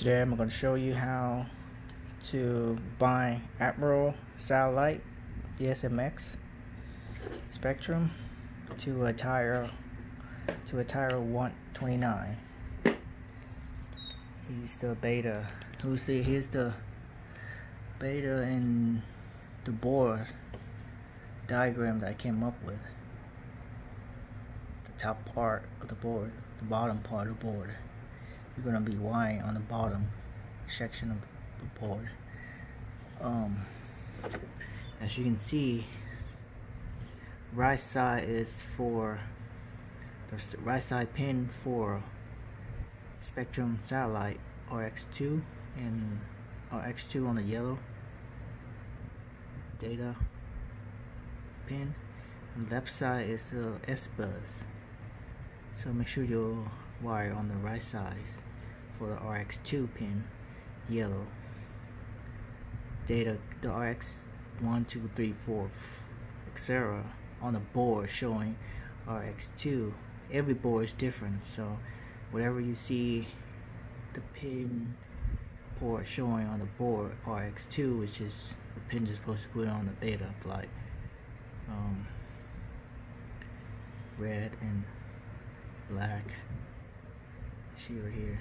Today I'm going to show you how to buy Admiral satellite DSMX Spektrum to a Tyro to a Tyro 129. He's the beta. Who's the here's the beta and the board diagram that I came up with. The top part of the board, the bottom part of the board you're gonna be wiring on the bottom section of the board. Um, as you can see right side is for the right side pin for Spektrum satellite RX2 and RX2 on the yellow data pin. And left side is the S bus so make sure your wire on the right side for the RX2 pin yellow. Data the RX 1 2 3 4 etc on the board showing RX2 every board is different so whatever you see the pin port showing on the board RX2 which is the pin you're supposed to put on the beta flight um, red and black. See right here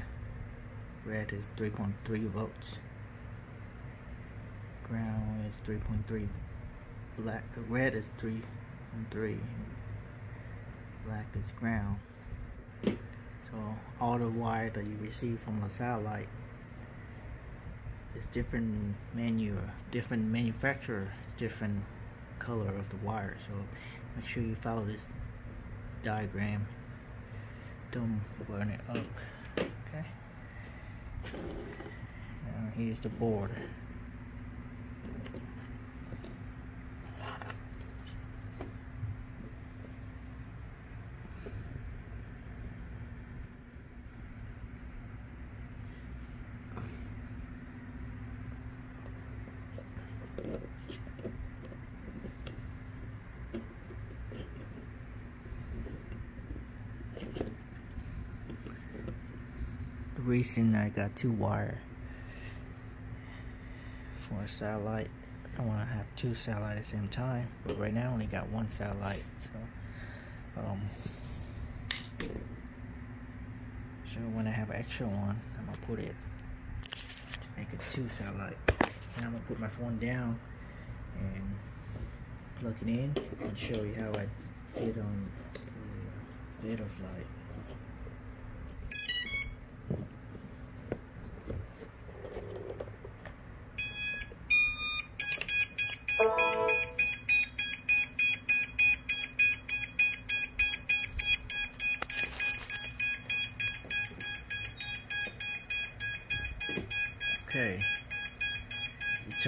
red is 3.3 volts ground is 3.3 black red is 3.3 black is ground so all the wire that you receive from the satellite is different menu different manufacturer it's different color of the wire. So make sure you follow this diagram. Don't burn it up. Okay now here's the board reason I got two wire. For a satellite. I want to have two satellites at the same time but right now I only got one satellite so um, so when I have an extra one I'm gonna put it to make it two satellite. Now I'm gonna put my phone down and plug it in and show you how I did on the beta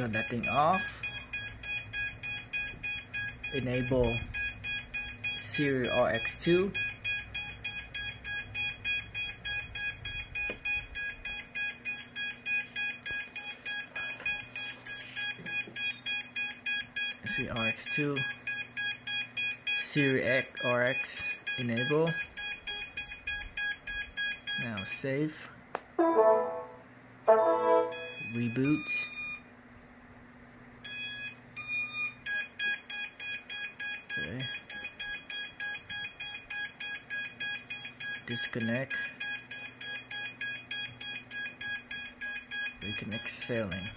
turn that thing off. Enable Siri RX2. See RX2. Siri RX enable. Now save reboot. Okay. Disconnect. Reconnect sailing.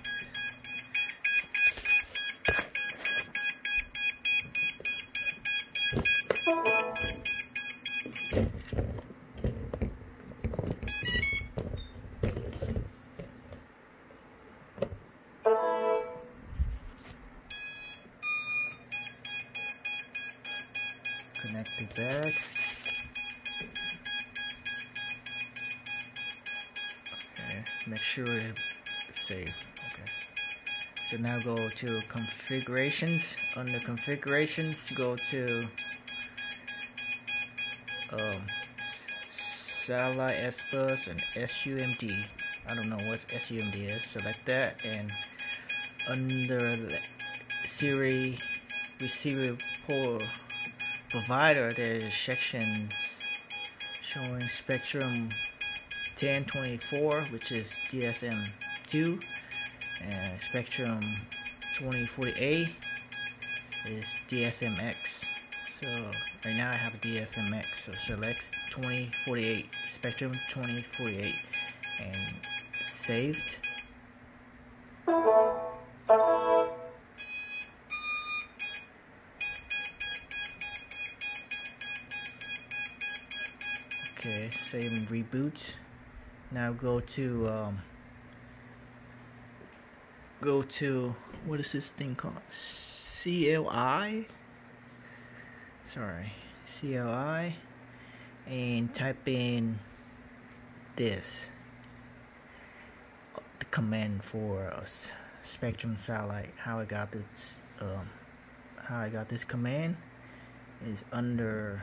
Go to configurations. Under configurations, go to um, satellite S-Bus and SUMD. I don't know what SUMD is. Select that and under Serial receiver provider, there's sections showing Spektrum 1024, which is DSM2, and Spektrum 2048 is DSMX. So right now I have a DSMX, so select 2048, Spektrum 2048, and saved. Okay, save and reboot. Now go to um, go to what is this thing called? CLI. Sorry, CLI, and type in this the command for Spektrum satellite. How I got this um, how I got this command is under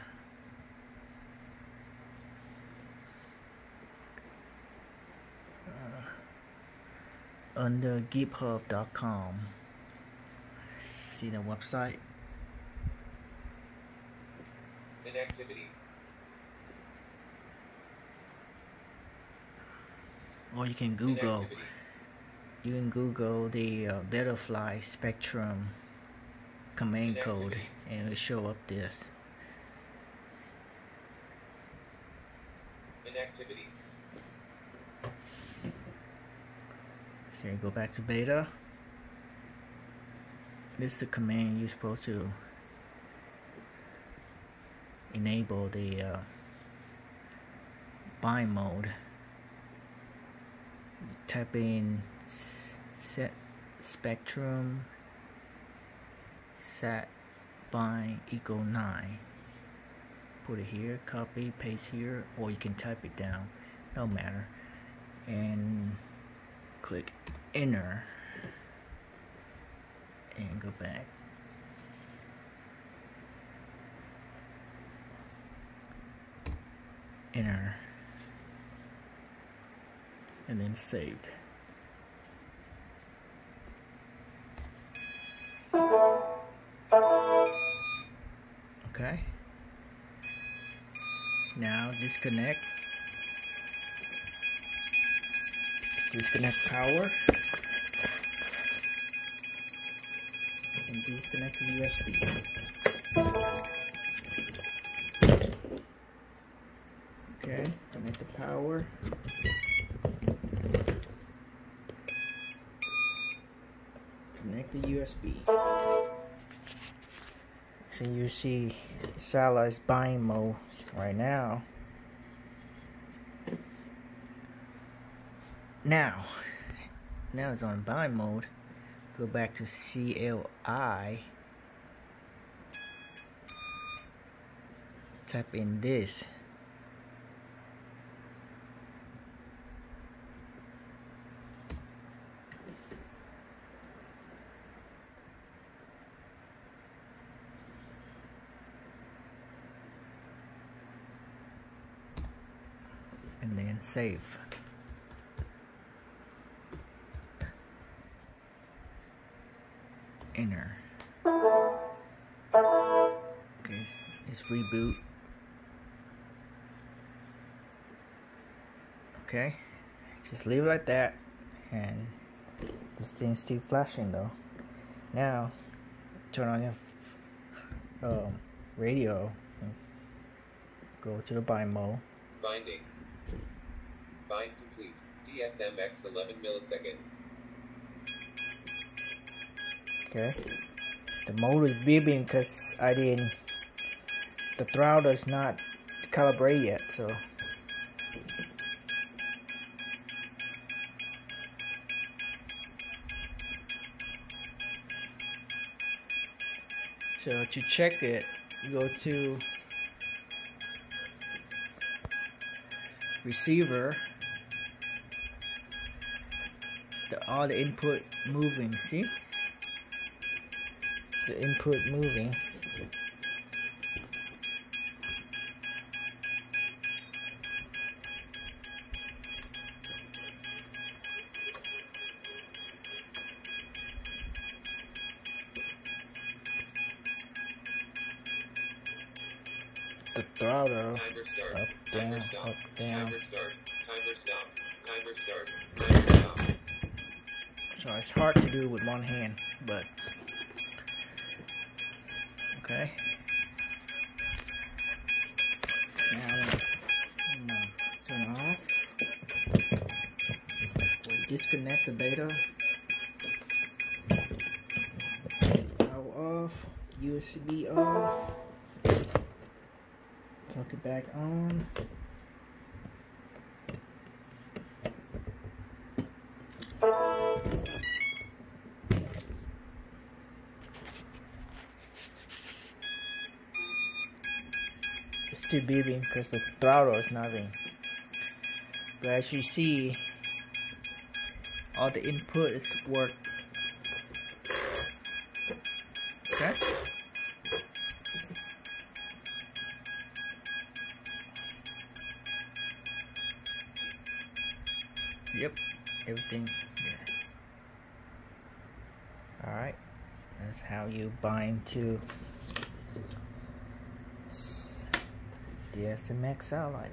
under github.com. See the website? Inactivity. Or you can Google. Inactivity. You can Google the uh, Betaflight Spektrum command code, and it'll show up this. Inactivity. Okay, go back to beta. This is the command you're supposed to enable the uh, bind mode. Type in set spektrum set bind equal 9. Put it here, copy, paste here, or you can type it down, no matter. And click enter and go back. Enter and then saved. Okay. Now disconnect. Disconnect power. And disconnect the USB. Okay, connect the power. Connect the USB. So you see satellite's bind mode right now. Now, now it's on buy mode. Go back to CLI. Type in this. And then save. Enter. Okay, let's reboot. Okay, just leave it like that, and this thing's still flashing though. Now, turn on your um, radio and go to the bind mode. Binding. Bind complete. DSMX 11 milliseconds. Okay. The motor is beeping because I didn't. The throttle is not calibrated yet, so. So to check it, go to receiver. The all the input moving, see? The input moving. The throttle disconnect the data. Power off, USB off. Plug it back on. It's still beeping because the throttle is not. But as you see, the input is work. Okay. Yep, everything. Yeah. All right, that's how you bind to the SMX satellite.